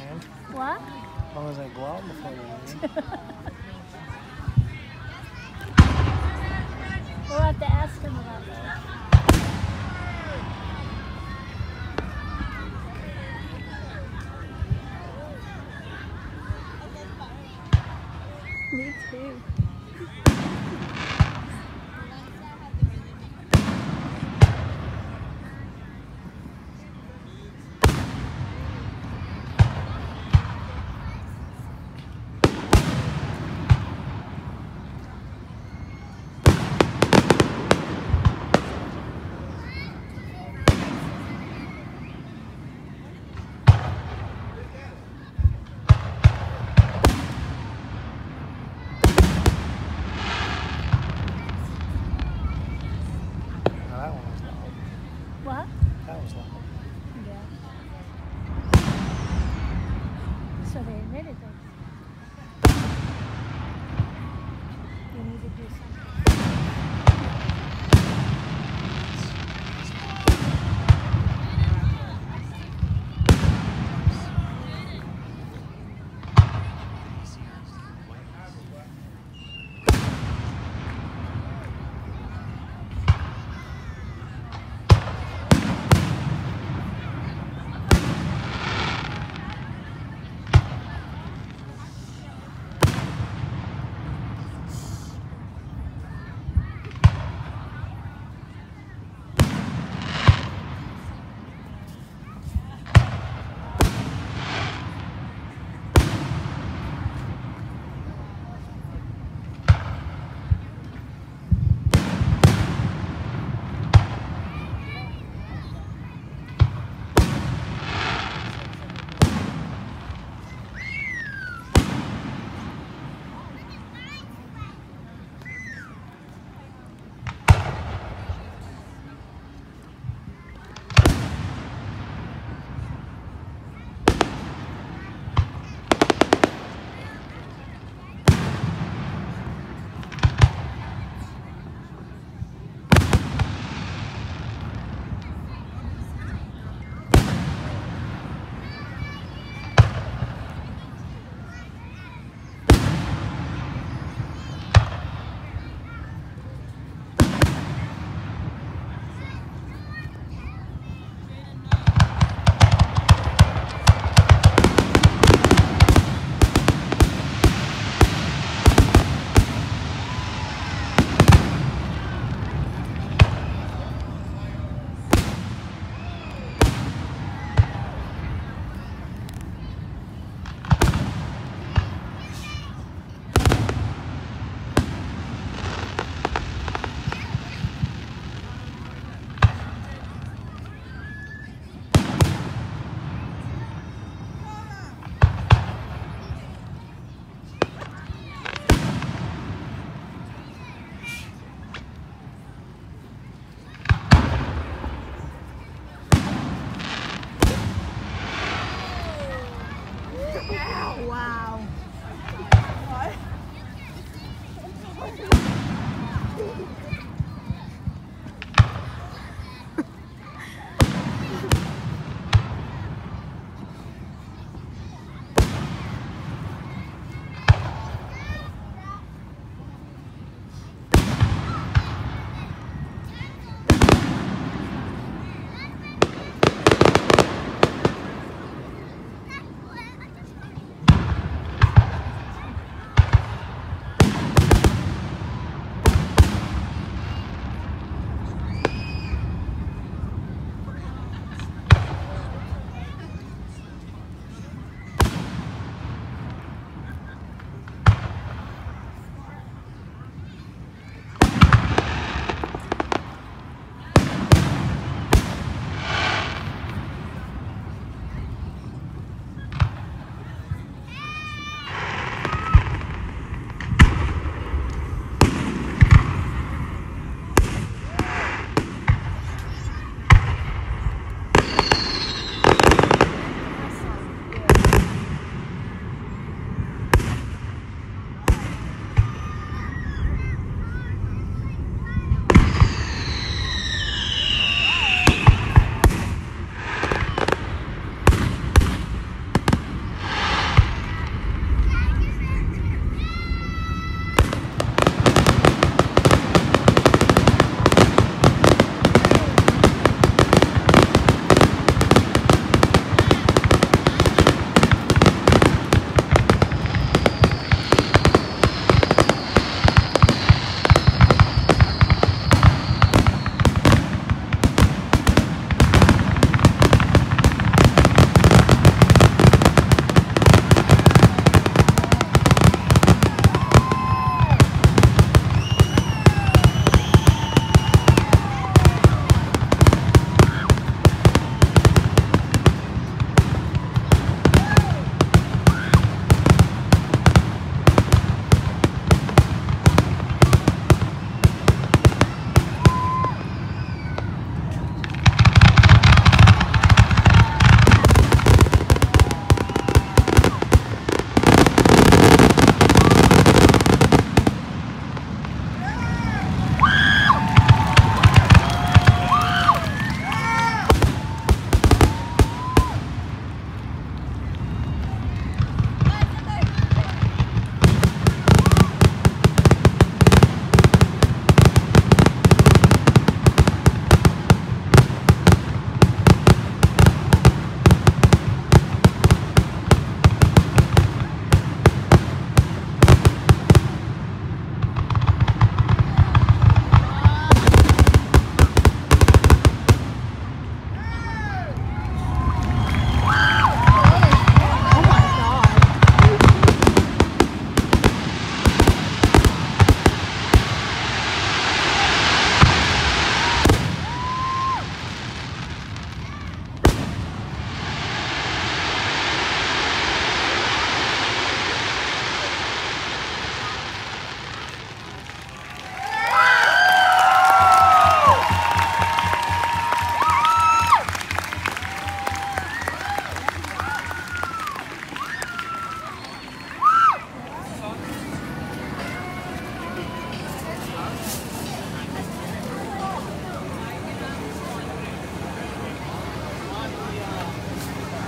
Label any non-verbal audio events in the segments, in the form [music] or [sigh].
land. What? As long as I go out before the land. [laughs] we'll have to ask him about that.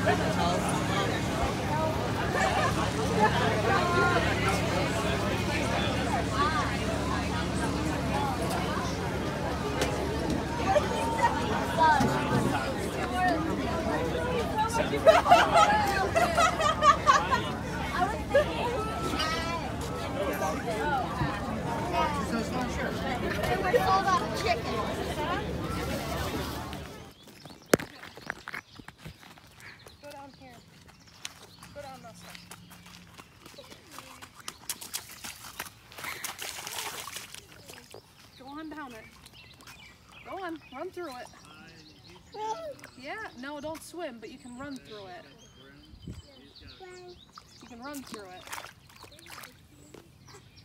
That's a tall. Down it. Go on, run through it. Yeah, no, don't swim, but you can run through it. You can run through it.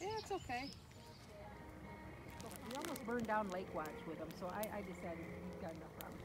Yeah, it's okay. We almost burned down Lake Watch with them, so I, I decided you've got enough problems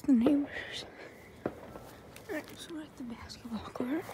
the neighbors. Alright, so we're at the basketball court.